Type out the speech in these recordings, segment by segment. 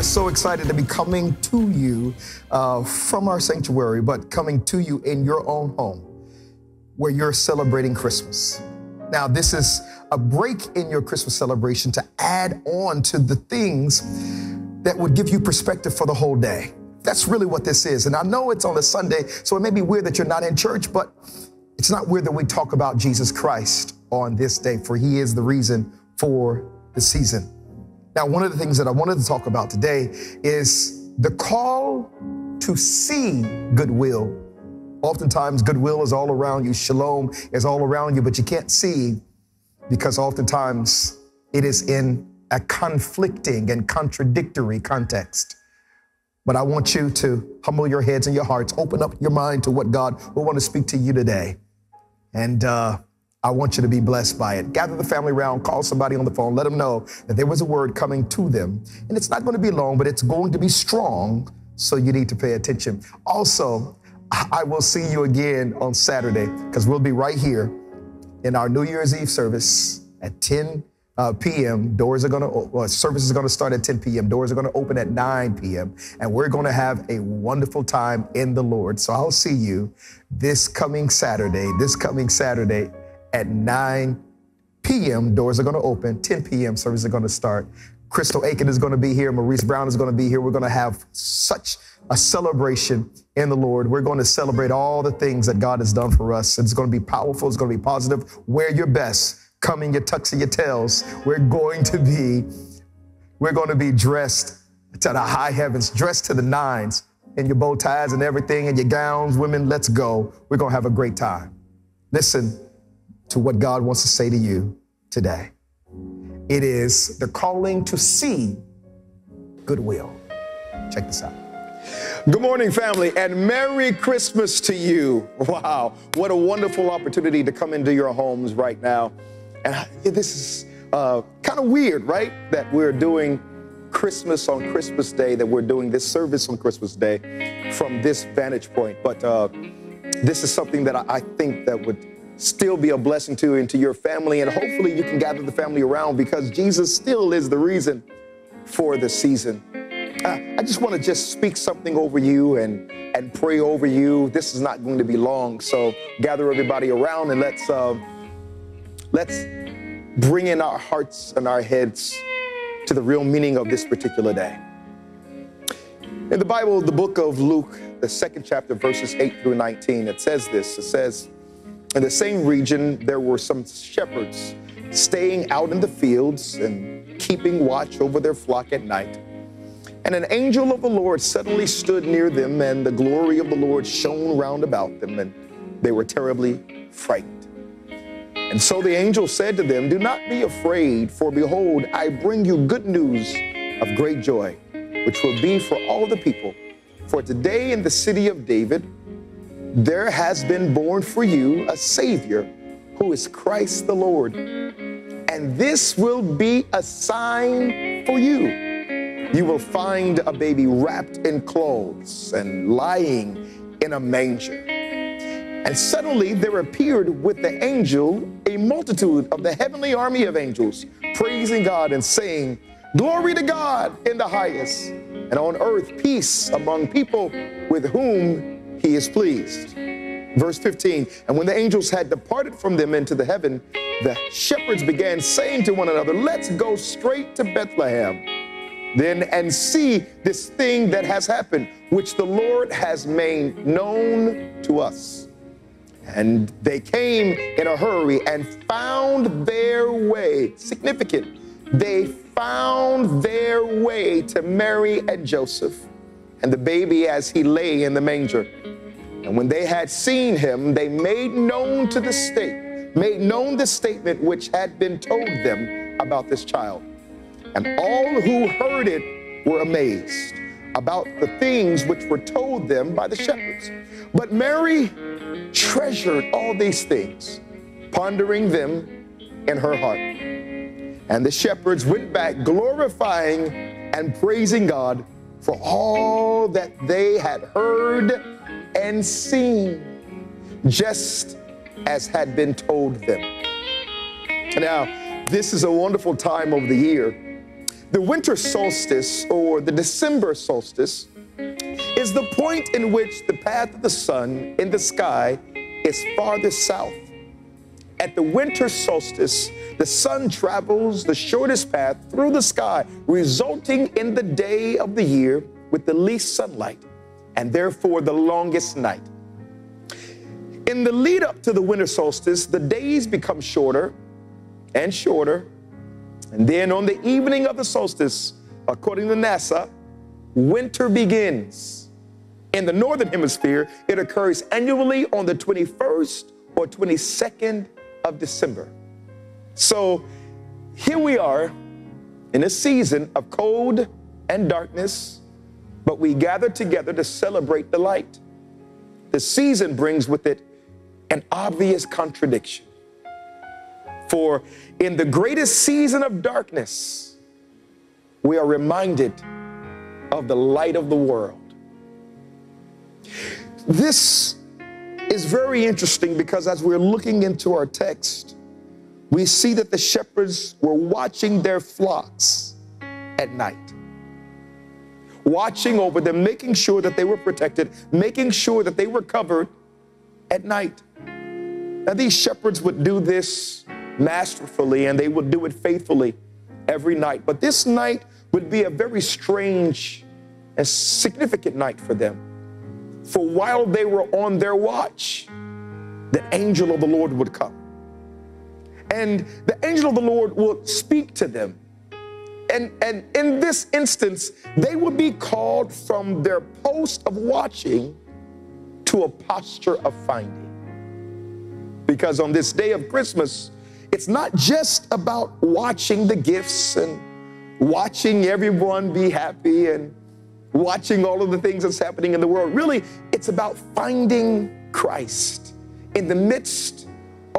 We're so excited to be coming to you uh, from our sanctuary, but coming to you in your own home where you're celebrating Christmas. Now, this is a break in your Christmas celebration to add on to the things that would give you perspective for the whole day. That's really what this is. And I know it's on a Sunday, so it may be weird that you're not in church, but it's not weird that we talk about Jesus Christ on this day, for he is the reason for the season. Now, one of the things that I wanted to talk about today is the call to see goodwill. Oftentimes, goodwill is all around you, shalom is all around you, but you can't see because oftentimes it is in a conflicting and contradictory context. But I want you to humble your heads and your hearts, open up your mind to what God will want to speak to you today. And uh, I want you to be blessed by it. Gather the family around, call somebody on the phone, let them know that there was a word coming to them. And it's not going to be long, but it's going to be strong. So you need to pay attention. Also, I will see you again on Saturday because we'll be right here in our New Year's Eve service at 10 uh, p.m. Doors are going to, well, service is going to start at 10 p.m. Doors are going to open at 9 p.m. And we're going to have a wonderful time in the Lord. So I'll see you this coming Saturday, this coming Saturday at 9 p.m. Doors are going to open. 10 p.m. service are going to start. Crystal Aikin is going to be here. Maurice Brown is going to be here. We're going to have such a celebration in the Lord. We're going to celebrate all the things that God has done for us. It's going to be powerful. It's going to be positive. Wear your best. Come in your tux and your tails. We're going to be, we're going to be dressed to the high heavens, dressed to the nines in your bow ties and everything and your gowns. Women, let's go. We're going to have a great time. Listen, to what God wants to say to you today. It is the calling to see goodwill. Check this out. Good morning, family, and Merry Christmas to you. Wow, what a wonderful opportunity to come into your homes right now. And this is uh, kind of weird, right? That we're doing Christmas on Christmas Day, that we're doing this service on Christmas Day from this vantage point. But uh, this is something that I think that would still be a blessing to you and to your family. And hopefully you can gather the family around because Jesus still is the reason for the season. Uh, I just want to just speak something over you and, and pray over you. This is not going to be long, so gather everybody around and let's, uh, let's bring in our hearts and our heads to the real meaning of this particular day. In the Bible, the book of Luke, the second chapter, verses 8 through 19, it says this. It says, in the same region, there were some shepherds staying out in the fields and keeping watch over their flock at night. And an angel of the Lord suddenly stood near them, and the glory of the Lord shone round about them, and they were terribly frightened. And so the angel said to them, Do not be afraid, for behold, I bring you good news of great joy, which will be for all the people. For today in the city of David, there has been born for you a Savior who is Christ the Lord. And this will be a sign for you. You will find a baby wrapped in clothes and lying in a manger. And suddenly there appeared with the angel a multitude of the heavenly army of angels, praising God and saying, Glory to God in the highest, and on earth peace among people with whom he is pleased. Verse 15, and when the angels had departed from them into the heaven, the shepherds began saying to one another, Let's go straight to Bethlehem then and see this thing that has happened, which the Lord has made known to us. And they came in a hurry and found their way, significant, they found their way to Mary and Joseph and the baby as he lay in the manger. And when they had seen him, they made known to the state, made known the statement which had been told them about this child. And all who heard it were amazed about the things which were told them by the shepherds. But Mary treasured all these things, pondering them in her heart. And the shepherds went back glorifying and praising God for all that they had heard and seen, just as had been told them. Now, this is a wonderful time of the year The winter solstice or the December solstice is the point in which the path of the sun in the sky is farthest south. At the winter solstice, the sun travels the shortest path through the sky, resulting in the day of the year with the least sunlight and therefore the longest night. In the lead up to the winter solstice, the days become shorter and shorter. And then on the evening of the solstice, according to NASA, winter begins. In the northern hemisphere, it occurs annually on the 21st or 22nd of December. So here we are in a season of cold and darkness, but we gather together to celebrate the light. The season brings with it an obvious contradiction. For in the greatest season of darkness, we are reminded of the light of the world. This is very interesting because as we're looking into our text, we see that the shepherds were watching their flocks at night, watching over them, making sure that they were protected, making sure that they were covered at night. Now, these shepherds would do this masterfully and they would do it faithfully every night. But this night would be a very strange and significant night for them. For while they were on their watch, the angel of the Lord would come. And the angel of the Lord would speak to them. And, and in this instance, they would be called from their post of watching to a posture of finding. Because on this day of Christmas, it's not just about watching the gifts and watching everyone be happy and watching all of the things that's happening in the world. Really, it's about finding Christ in the midst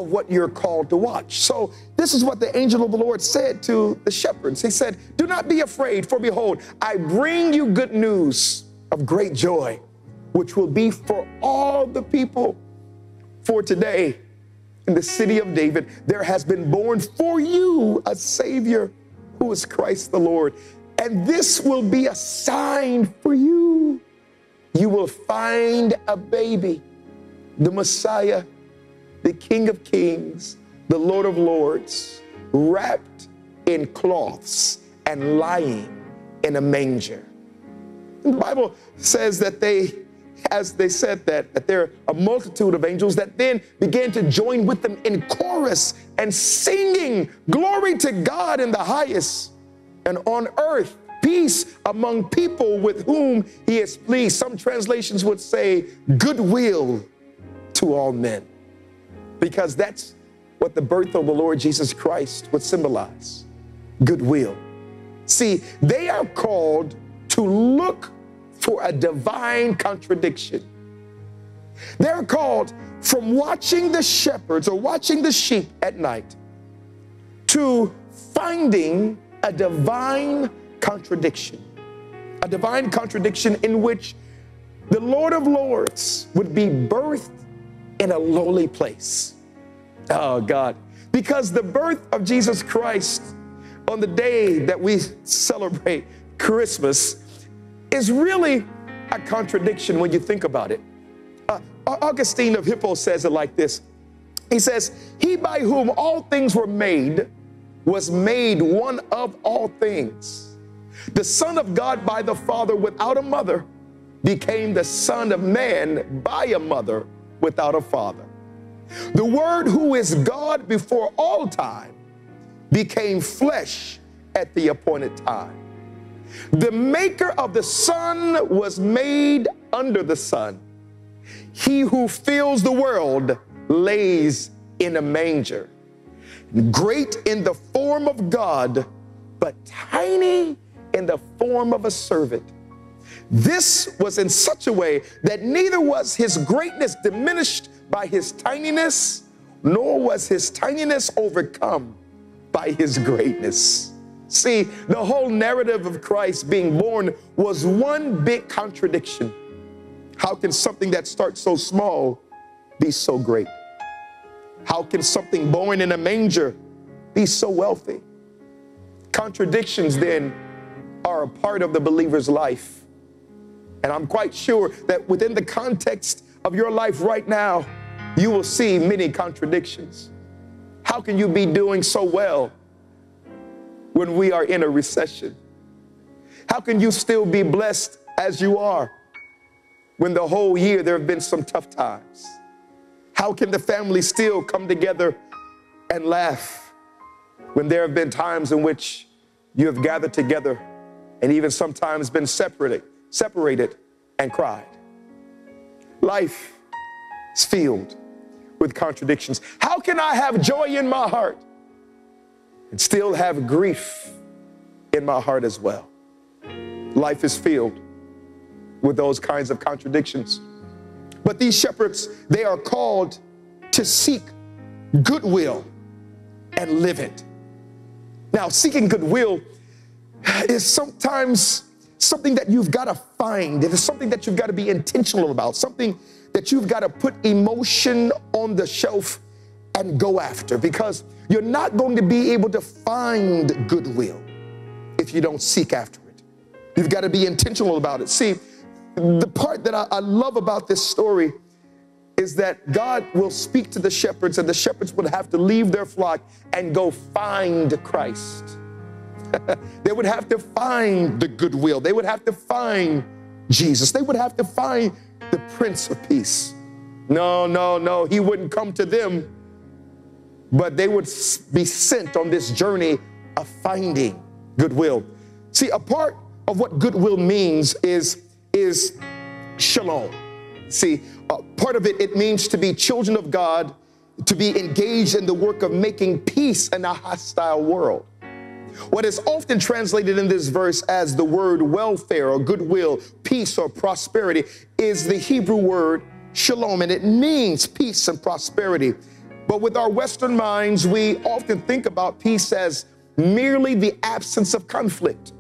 of what you're called to watch. So, this is what the angel of the Lord said to the shepherds. He said, Do not be afraid, for behold, I bring you good news of great joy, which will be for all the people. For today, in the city of David, there has been born for you a Savior who is Christ the Lord. And this will be a sign for you. You will find a baby, the Messiah, the King of Kings, the Lord of Lords, wrapped in cloths and lying in a manger. the Bible says that they as they said that, that there are a multitude of angels that then began to join with them in chorus and singing, Glory to God in the highest, and on earth, peace among people with whom he is pleased. Some translations would say, goodwill to all men, because that's what the birth of the Lord Jesus Christ would symbolize goodwill. See, they are called to look for a divine contradiction. They're called from watching the shepherds or watching the sheep at night to finding a divine contradiction. A divine contradiction in which the Lord of Lords would be birthed in a lowly place. Oh, God. Because the birth of Jesus Christ on the day that we celebrate Christmas is really a contradiction when you think about it. Uh, Augustine of Hippo says it like this He says, He by whom all things were made was made one of all things. The Son of God by the Father without a mother became the Son of Man by a mother without a father. The Word who is God before all time became flesh at the appointed time. The maker of the sun was made under the sun. He who fills the world lays in a manger. Great in the form of God, but tiny in the form of a servant. This was in such a way that neither was his greatness diminished by his tininess, nor was his tininess overcome by his greatness. See, the whole narrative of Christ being born was one big contradiction. How can something that starts so small be so great? How can something born in a manger be so wealthy? Contradictions then are a part of the believer's life. And I'm quite sure that within the context of your life right now, you will see many contradictions. How can you be doing so well when we are in a recession? How can you still be blessed as you are when the whole year there have been some tough times? How can the family still come together and laugh when there have been times in which you have gathered together and even sometimes been separated, separated and cried? Life is filled with contradictions. How can I have joy in my heart and still have grief in my heart as well? Life is filled with those kinds of contradictions. But these shepherds, they are called to seek goodwill and live it. Now, seeking goodwill is sometimes something that you've got to find. It is something that you've got to be intentional about, something that you've got to put emotion on the shelf and go after because you're not going to be able to find goodwill if you don't seek after it. You've got to be intentional about it. See, the part that I, I love about this story is that God will speak to the shepherds, and the shepherds would have to leave their flock and go find Christ. they would have to find the goodwill. They would have to find Jesus. They would have to find the Prince of Peace. No, no, no, he wouldn't come to them, but they would be sent on this journey of finding goodwill. See, a part of what goodwill means is, is shalom. See, uh, part of it, it means to be children of God, to be engaged in the work of making peace in a hostile world. What is often translated in this verse as the word welfare or goodwill, peace or prosperity is the Hebrew word shalom, and it means peace and prosperity. But with our Western minds, we often think about peace as merely the absence of conflict.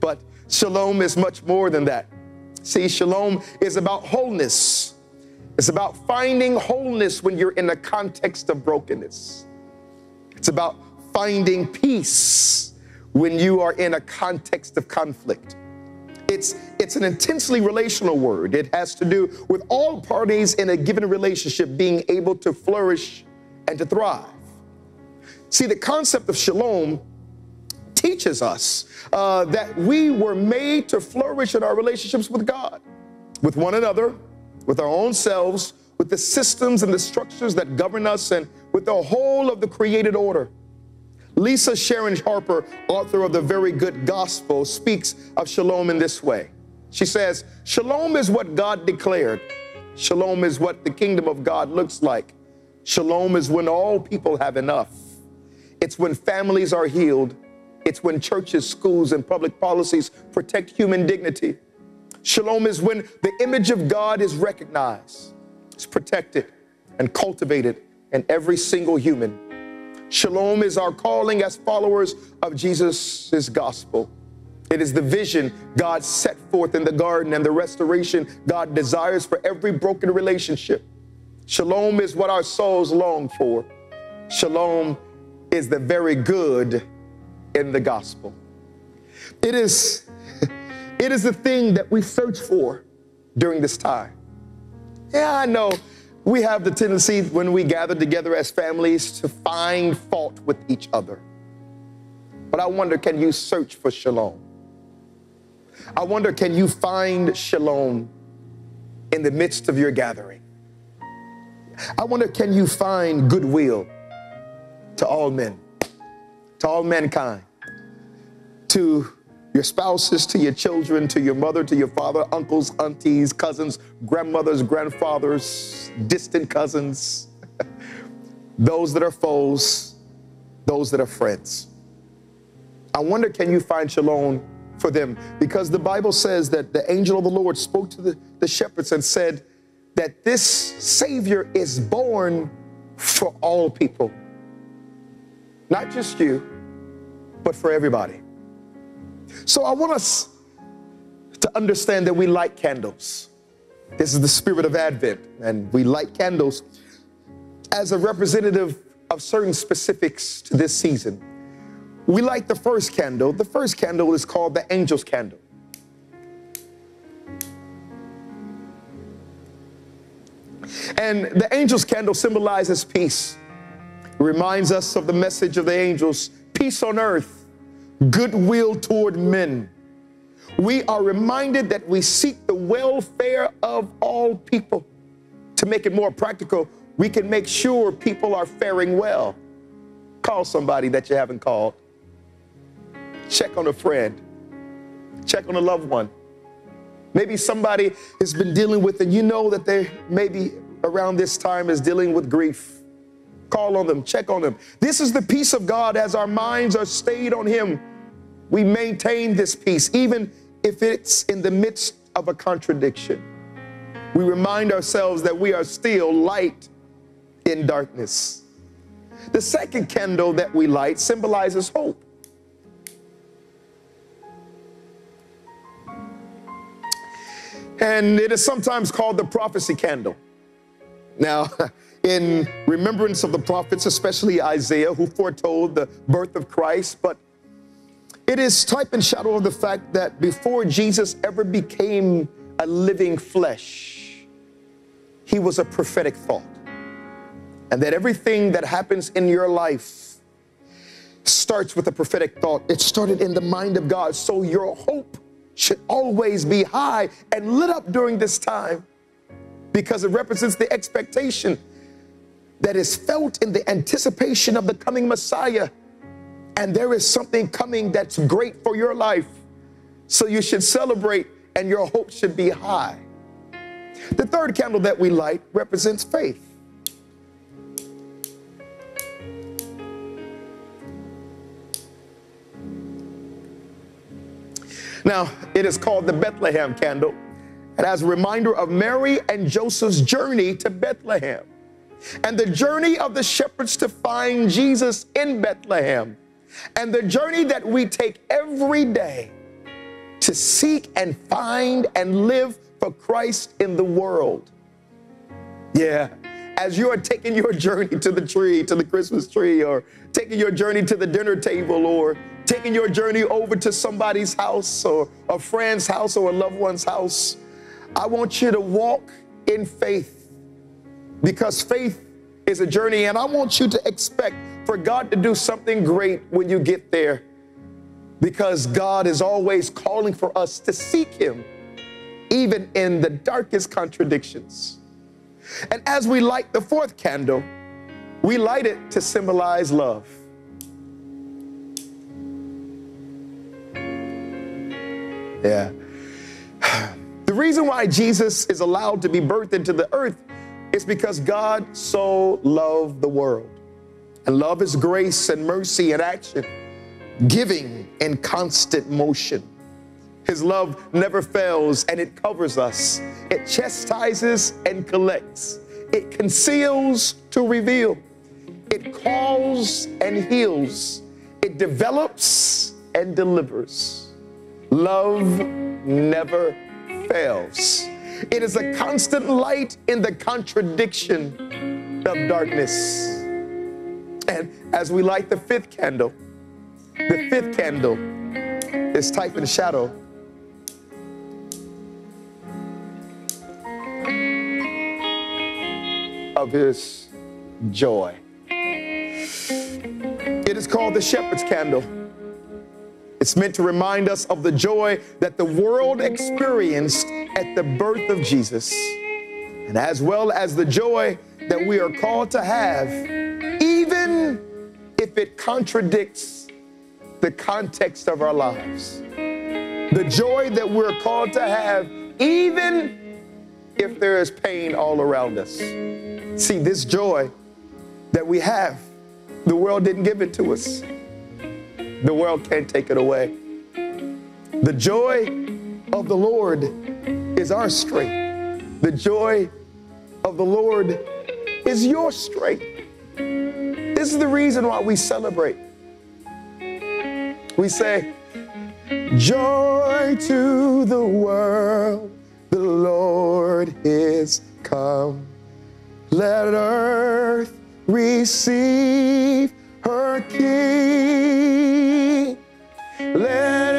But shalom is much more than that. See, shalom is about wholeness. It's about finding wholeness when you're in a context of brokenness. It's about finding peace when you are in a context of conflict. It's, it's an intensely relational word. It has to do with all parties in a given relationship being able to flourish and to thrive. See, the concept of shalom teaches us uh, that we were made to flourish in our relationships with God, with one another, with our own selves, with the systems and the structures that govern us, and with the whole of the created order. Lisa Sharon Harper, author of The Very Good Gospel, speaks of shalom in this way. She says, Shalom is what God declared. Shalom is what the kingdom of God looks like. Shalom is when all people have enough. It's when families are healed. It's when churches, schools, and public policies protect human dignity. Shalom is when the image of God is recognized, it's protected, and cultivated in every single human. Shalom is our calling as followers of Jesus' gospel. It is the vision God set forth in the garden and the restoration God desires for every broken relationship. Shalom is what our souls long for. Shalom is the very good in the gospel. It is, it is the thing that we search for during this time. Yeah, I know we have the tendency when we gather together as families to find fault with each other. But I wonder can you search for shalom? I wonder can you find shalom in the midst of your gathering? I wonder can you find goodwill to all men, to all mankind, to your spouses, to your children, to your mother, to your father, uncles, aunties, cousins, grandmothers, grandfathers, distant cousins, those that are foes, those that are friends. I wonder, can you find shalom for them? Because the Bible says that the angel of the Lord spoke to the, the shepherds and said that this Savior is born for all people. Not just you, but for everybody. So I want us to understand that we light candles. This is the spirit of Advent, and we light candles as a representative of certain specifics to this season. we light the first candle. The first candle is called the angel's candle. And the angel's candle symbolizes peace. It reminds us of the message of the angels peace on earth, goodwill toward men. We are reminded that we seek the welfare of all people. To make it more practical, we can make sure people are faring well. Call somebody that you haven't called. Check on a friend. Check on a loved one. Maybe somebody has been dealing with, and you know that they maybe around this time is dealing with grief. Call on them, check on them. This is the peace of God as our minds are stayed on Him. We maintain this peace, even if it's in the midst of a contradiction. We remind ourselves that we are still light in darkness. The second candle that we light symbolizes hope. And it is sometimes called the prophecy candle. Now, in remembrance of the prophets, especially Isaiah, who foretold the birth of Christ, but it is type and shadow of the fact that before Jesus ever became a living flesh, he was a prophetic thought. And that everything that happens in your life starts with a prophetic thought. It started in the mind of God. So your hope should always be high and lit up during this time because it represents the expectation that is felt in the anticipation of the coming Messiah. And there is something coming that's great for your life. So you should celebrate and your hope should be high. The third candle that we light represents faith. Now, it is called the Bethlehem candle, and as a reminder of Mary and Joseph's journey to Bethlehem and the journey of the shepherds to find Jesus in Bethlehem and the journey that we take every day to seek and find and live for Christ in the world. Yeah, as you are taking your journey to the tree, to the Christmas tree, or taking your journey to the dinner table, or taking your journey over to somebody's house, or a friend's house, or a loved one's house, I want you to walk in faith because faith is a journey, and I want you to expect for God to do something great when you get there because God is always calling for us to seek Him, even in the darkest contradictions. And as we light the fourth candle, we light it to symbolize love. Yeah. The reason why Jesus is allowed to be birthed into the earth is because God so loved the world. And love is grace and mercy and action, giving in constant motion. His love never fails and it covers us. It chastises and collects. It conceals to reveal. It calls and heals. It develops and delivers. Love never fails. It is a constant light in the contradiction of darkness. And as we light the fifth candle, the fifth candle is type in shadow. Of his joy. It is called the shepherd's candle. It's meant to remind us of the joy that the world experienced at the birth of Jesus, and as well as the joy that we are called to have, even if it contradicts the context of our lives. The joy that we're called to have, even if there is pain all around us. See, this joy that we have, the world didn't give it to us. The world can't take it away. The joy of the Lord is our strength. The joy of the Lord is your strength. This is the reason why we celebrate. We say, Joy to the world, the Lord is come. Let earth receive her King. Let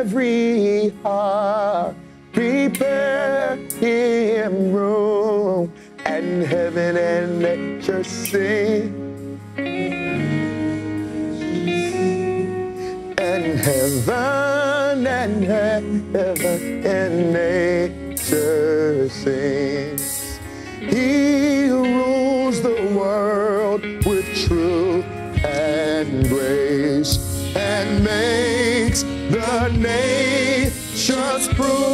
every heart and nature sing. And heaven and heaven and nature sings. He rules the world with truth and grace and makes the nations prove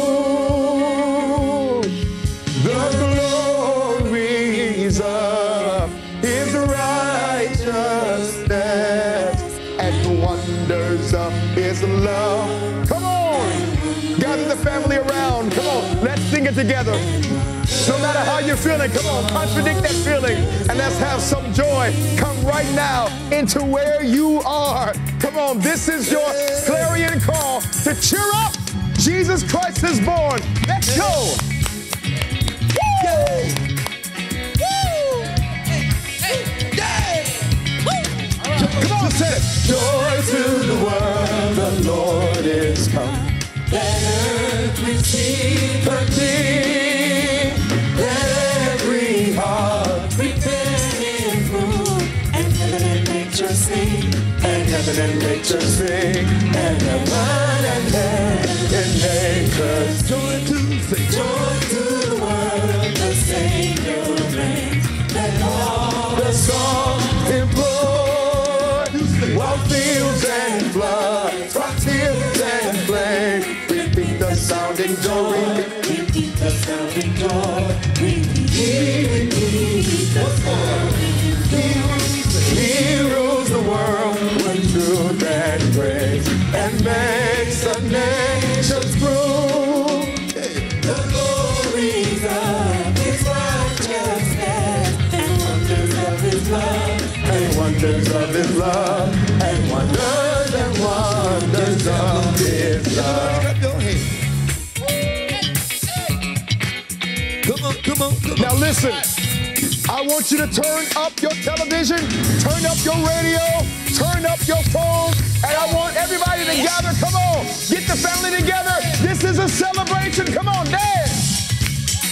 feeling, come on, contradict that feeling and let's have some joy. Come right now into where you are. Come on, this is your clarion call to cheer up. Jesus Christ is born. Let's go. Woo! Come on, say it. Joy to the world, the Lord is come. Let earth receive King. Heaven and nature sing. And heaven and heaven and nature joy to sing. Joy to the world, the Savior reigns. Let all The song listen, I want you to turn up your television, turn up your radio, turn up your phone, and I want everybody to gather. Come on, get the family together. This is a celebration. Come on, dance.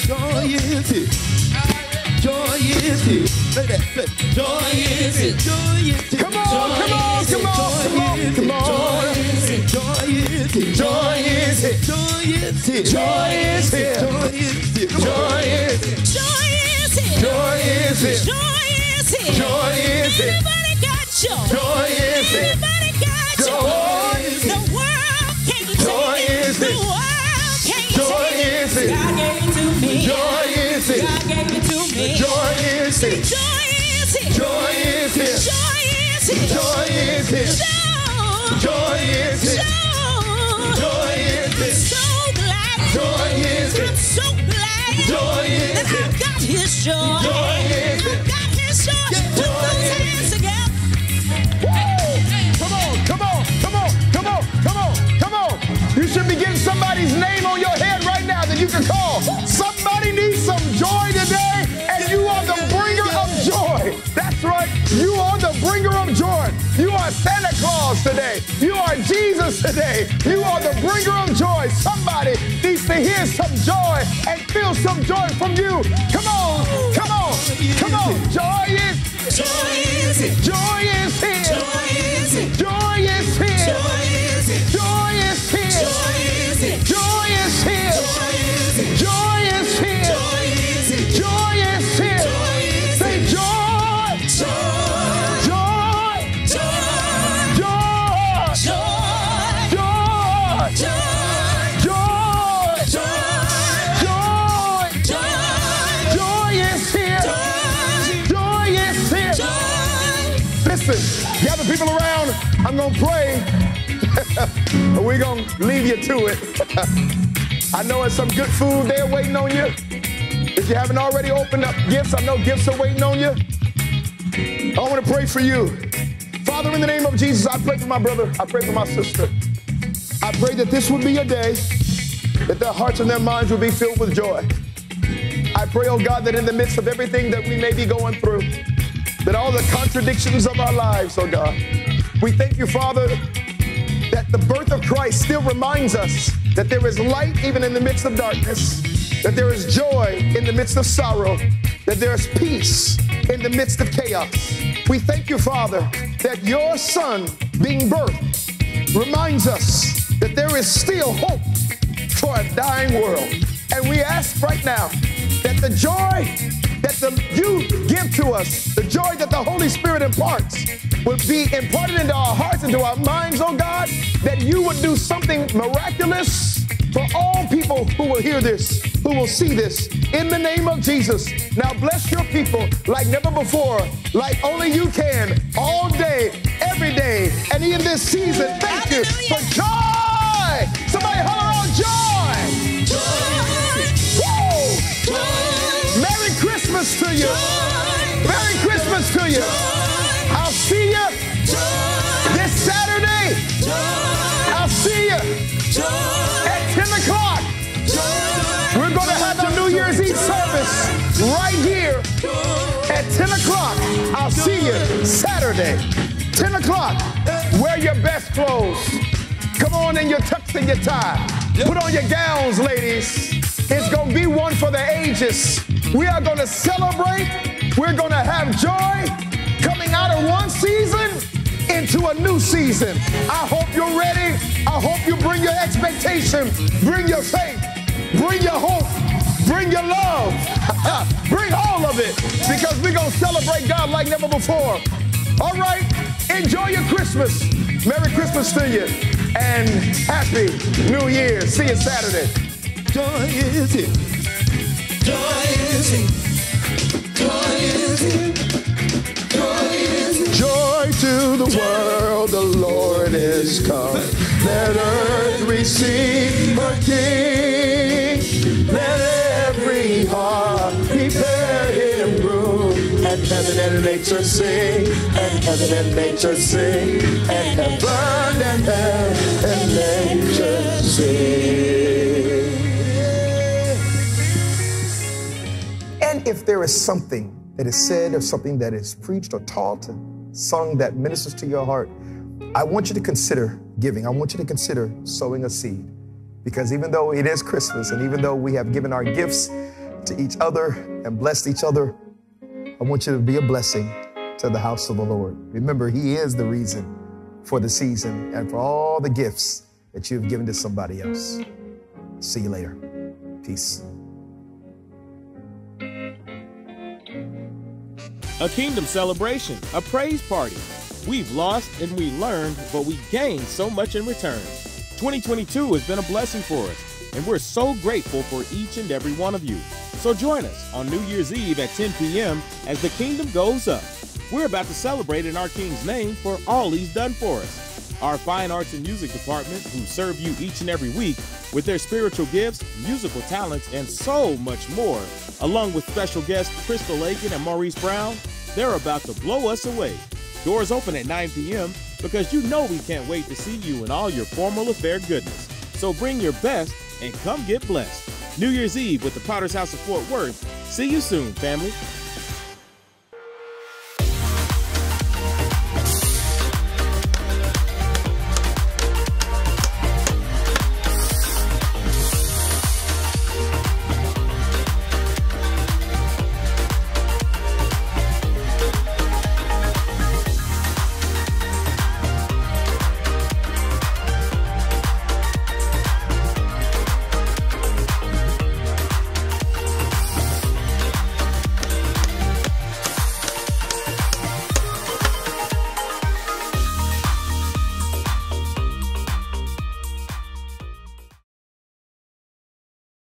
Joy is here. Joy is here. Say that. Joy is here. Joy is here. Come on, come on, come on, come on, come on. Joy is here. Joy is here. Joy is here. Joy is here. Joy is here. Joy is here. Joy is it. Joy is it. Joy is here. Joy is here. Everybody got joy. Joy is. Everybody got Joy joy. is The world can't Joy take is it. The world can't Joy take it. is here. God gave it to me. Joy is here. God gave it to me. Joy is here. Joy is here. Joy is here. Joy is here. Joy is here. Joy. Is here. Joy is here. so glad. Joy is here. I'm so glad. Joy is here. I've got his joy. Joy is. I've got his joy. Put Joy those is hands together. Come on, come on, come on, come on, come on, come on. You should be getting somebody's name on your head right now that you can call. Somebody needs some joy today, and you are the bringer of joy. That's right. You are the bringer of joy. Are Santa Claus today. You are Jesus today. You are the bringer of joy. Somebody needs to hear some joy and feel some joy from you. Come on, come on, come on. Joy Pray. We're going to leave you to it. I know it's some good food there waiting on you. If you haven't already opened up gifts, I know gifts are waiting on you. I want to pray for you. Father, in the name of Jesus, I pray for my brother. I pray for my sister. I pray that this would be a day that their hearts and their minds will be filled with joy. I pray, oh God, that in the midst of everything that we may be going through, that all the contradictions of our lives, oh God, we thank you, Father, that the birth of Christ still reminds us that there is light even in the midst of darkness, that there is joy in the midst of sorrow, that there is peace in the midst of chaos. We thank you, Father, that your Son being birthed reminds us that there is still hope for a dying world. And we ask right now that the joy the, you give to us, the joy that the Holy Spirit imparts, would be imparted into our hearts, and into our minds, oh God, that you would do something miraculous for all people who will hear this, who will see this, in the name of Jesus. Now bless your people like never before, like only you can, all day, every day, and in this season. Thank you for joy. Christmas to you. Merry Christmas to you. I'll see you this Saturday. I'll see you at 10 o'clock. We're going to have the New Year's Eve service right here at 10 o'clock. I'll see you Saturday, 10 o'clock. Wear your best clothes. Come on in your tux and your tie. Put on your gowns, ladies. It's going to be one for the ages. We are going to celebrate. We're going to have joy coming out of one season into a new season. I hope you're ready. I hope you bring your expectation, bring your faith, bring your hope, bring your love, bring all of it because we're going to celebrate God like never before. All right, enjoy your Christmas. Merry Christmas to you and Happy New Year. See you Saturday. Joy is here. Joy is here. Joy is here. Joy is here. Joy to the world, the Lord is come. Let earth receive her King. Let every heart prepare him room. And heaven and nature sing, and heaven and nature sing, and heaven and earth and nature sing. If there is something that is said or something that is preached or taught, or sung that ministers to your heart, I want you to consider giving. I want you to consider sowing a seed. Because even though it is Christmas and even though we have given our gifts to each other and blessed each other, I want you to be a blessing to the house of the Lord. Remember, He is the reason for the season and for all the gifts that you've given to somebody else. See you later. Peace. A kingdom celebration, a praise party. We've lost and we learned, but we gained so much in return. 2022 has been a blessing for us, and we're so grateful for each and every one of you. So join us on New Year's Eve at 10 p.m. as the kingdom goes up. We're about to celebrate in our King's name for all he's done for us. Our fine arts and music department, who serve you each and every week with their spiritual gifts, musical talents, and so much more, along with special guests Crystal Aikin and Maurice Brown, they're about to blow us away. Doors open at 9 p.m. because you know we can't wait to see you in all your formal affair goodness. So bring your best and come get blessed. New Year's Eve with the Potter's House of Fort Worth. See you soon, family.